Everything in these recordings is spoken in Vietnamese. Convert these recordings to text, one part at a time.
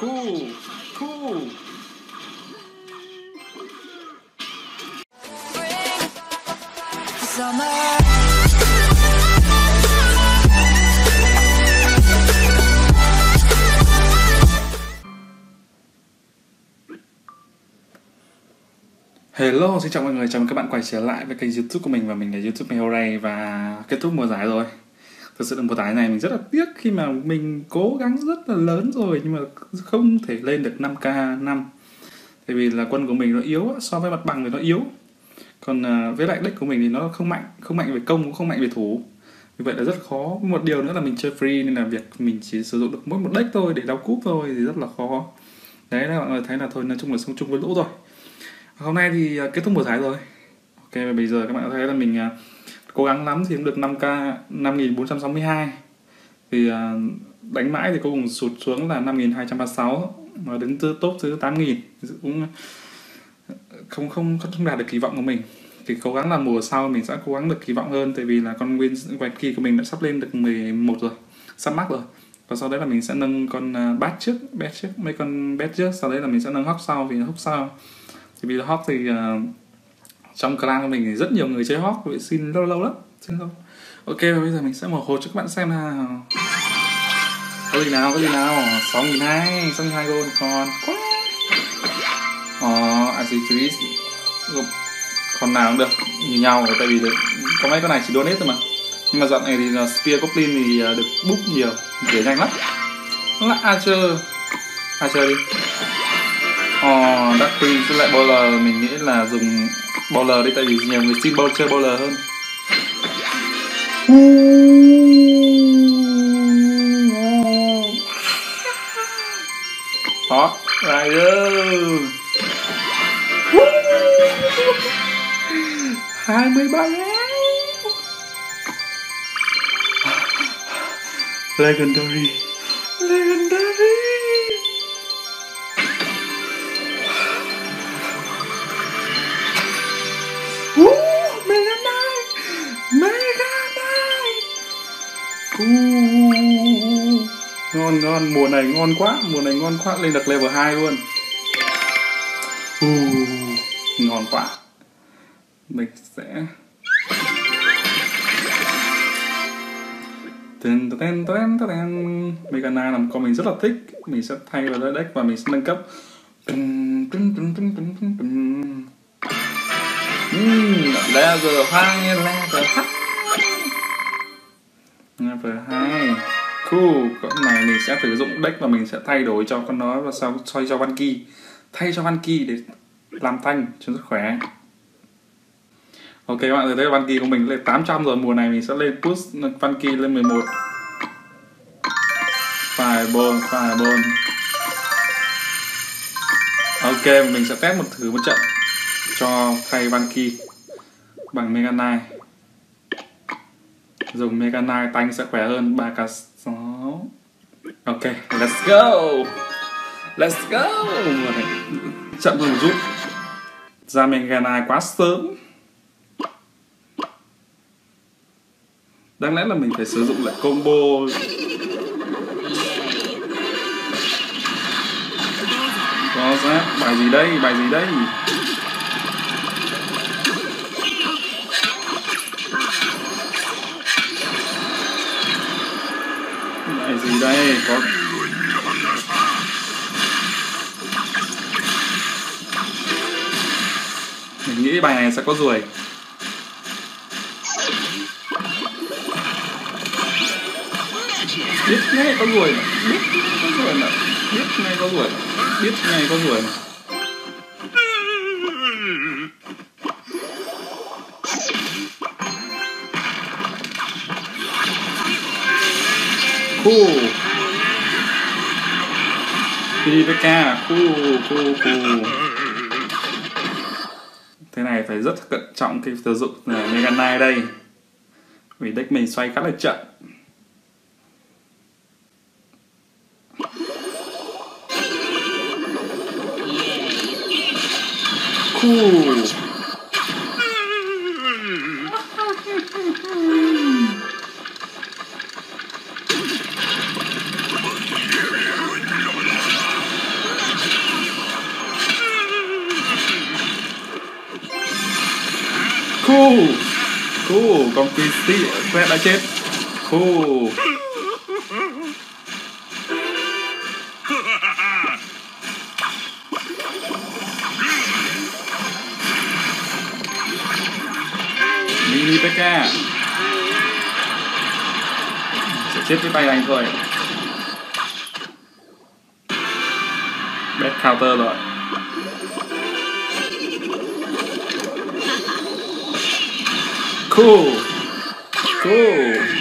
Cool. Cool. Summer. Hello, xin chào mọi người, chào mừng các bạn quay trở lại với kênh youtube của mình và mình là youtube Mèo và kết thúc mùa giải rồi Thực sự là mùa giải này mình rất là tiếc khi mà mình cố gắng rất là lớn rồi nhưng mà không thể lên được 5k năm. Tại vì là quân của mình nó yếu so với mặt bằng thì nó yếu. Còn à, với lại deck của mình thì nó không mạnh, không mạnh về công cũng không mạnh về thủ. Vì vậy là rất khó. Một điều nữa là mình chơi free nên là việc mình chỉ sử dụng được mỗi một deck thôi để đau cúp thôi thì rất là khó. Đấy là mọi người thấy là thôi nói chung là sống chung với lũ rồi. Hôm nay thì à, kết thúc mùa giải rồi. Ok và bây giờ các bạn thấy là mình à, cố gắng lắm thì cũng được 5k 5462 thì à, đánh mãi thì cuối cùng sụt xuống là 5236 mà đứng thứ top thứ 8000 cũng không không không đạt được kỳ vọng của mình. Thì cố gắng là mùa sau mình sẽ cố gắng được kỳ vọng hơn tại vì là con win vạch kỳ của mình đã sắp lên được 11 rồi sắp mắc rồi. Và sau đấy là mình sẽ nâng con à, bát trước bét trước mấy con bét trước sau đấy là mình sẽ nâng hóc sau vì hóc sau. Thì vì hóc thì uh, trong clan của mình thì rất nhiều người chơi hot vậy xin lâu lâu lắm xin lâu ok và bây giờ mình sẽ mở hộp cho các bạn xem nào. Có gì nào có gì nào? sáu nghìn hai sáu nghìn hai gold còn quá ờ Azitris còn nào cũng được như nhau tại vì được, có mấy con này chỉ donate thôi mà. Nhưng mà dạo này thì là Spear Goblin thì à, được book nhiều để nhanh lắm. Nó là Archer. Archer đi. Ờ, Dark Queen với lại Bowler mình nghĩ là dùng Bowler đi, tại vì nhiều người xin chơi Bowler hơn. Đó Rider. Hai mươi ba Legendary. Ngon ngon. Mùa này ngon quá mùa này ngon quá. Lên được level 2 luôn. Uh, ngon quá. Mình sẽ tên tên tên tên Megana là một con mình rất là thích. Mình sẽ thay vào deck và mình sẽ nâng cấp. Uhm, level 2 level 2 level 2 Cool, con này mình sẽ sử dụng deck và mình sẽ thay đổi cho con nó và sau xoay cho Văn Kỳ Thay cho Văn Kỳ để làm thanh cho rất khỏe. Ok các bạn thấy Văn Kỳ của mình lên 800 rồi. Mùa này mình sẽ lên push Văn Kỳ lên 11 Fireball, Fireball. Ok, mình sẽ test một thử một trận cho thay Văn Kỳ bằng Mega Knight dùng Mega Knight tanh sẽ khỏe hơn. 3k6 ok, let's go. Let's go. Chậm thôi một chút. ra Mega Knight quá sớm. Đáng lẽ là mình phải sử dụng lại combo. Có giáp bài gì đây? Bài gì đây? Mình nghĩ bài này sẽ có ruồi. Biết ngay có ruồi mà. Biết có ruồi mà. Biết ngay có ruồi. Biết ngay có ruồi mà. Cool PVK cool cool cool thế này phải rất cẩn trọng khi sử dụng à, Mega nai đây. Vì deck mình xoay khá là chậm. Cool. Cool Cool Con Christy Fred đã chết Cool Mini Pekka Sẽ chết với tay anh thôi Bad counter rồi Cool. Cool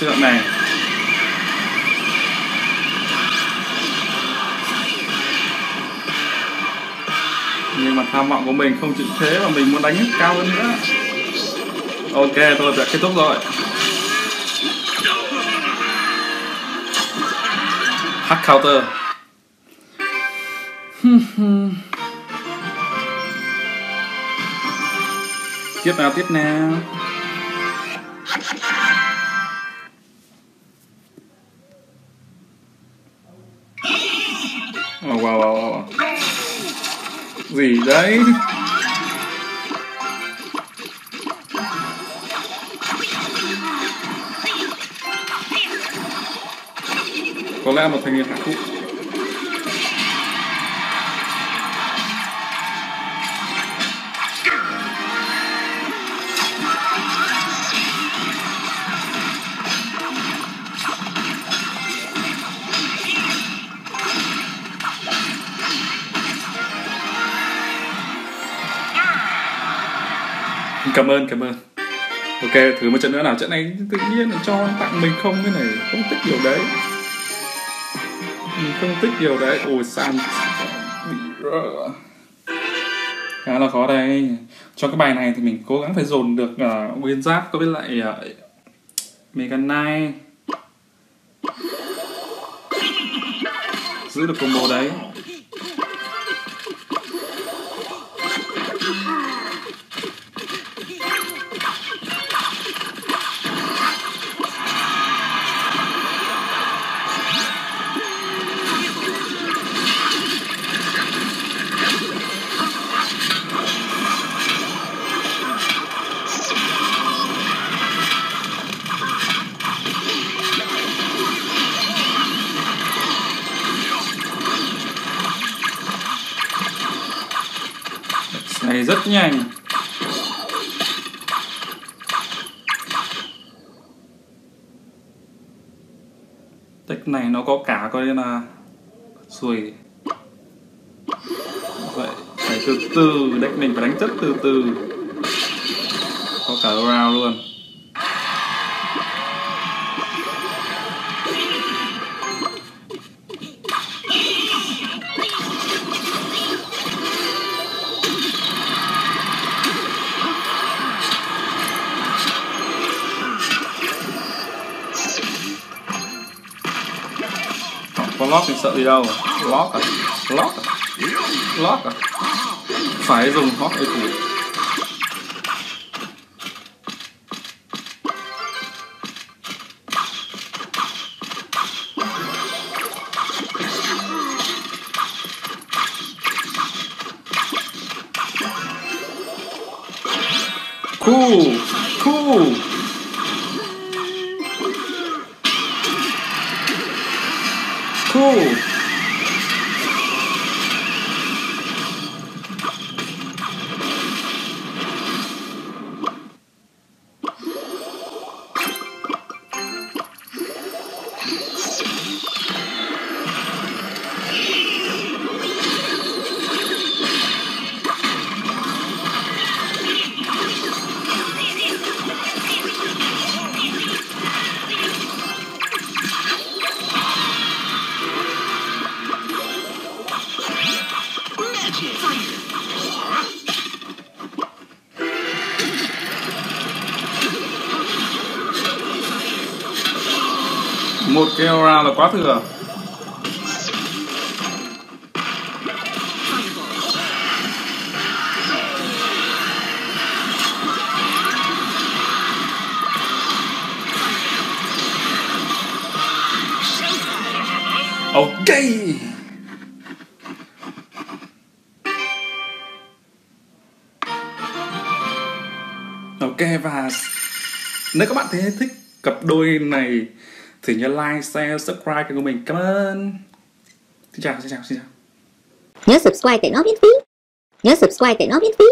easy cho này. Nhưng mà tham vọng của mình không chịu thế mà mình muốn đánh cao hơn nữa. Ok, tôi đã kết thúc rồi. Hack counter. Tiếp nào, tiếp nào. Wow, wow, wow, wow. Gì đấy? Có lẽ một thanh niên hạ khúc. Ơn, cảm ơn. Ok, thử một trận nữa nào. Trận này tự nhiên lại cho tặng mình không cái này. Không thích điều đấy. Mình không thích điều đấy. Ôi, san bị. Khá là khó đây. cho cái bài này thì mình cố gắng phải dồn được uh, nguyên giáp có biết lại à, uh, Mega Knight. Giữ được combo đấy. Rất nhanh. Deck này nó có cả coi như là xuôi. Vậy, phải từ từ Deck mình phải đánh rất từ từ. Có cả round luôn. Lót lock thì sợ gì đâu? Lock à? Lock à? Lock à? Phải dùng hot ấy thủ cool cool một cái aura là quá thừa. Ok. Ok và nếu các bạn thấy thích cặp đôi này thì nhớ like, share, subscribe kênh của mình cảm ơn xin chào xin chào xin chào Nhớ subscribe để nó miễn phí. Nhớ subscribe để nó miễn phí.